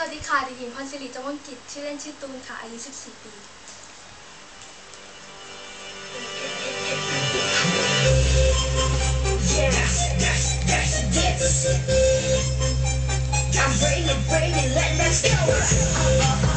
สวัสดีค่ะเด็กหญิงพรศิริจมวงกิจชื่อเล่นชื่อตูนค่ะ อายุ 14 ปี I'm raining, raining, let's.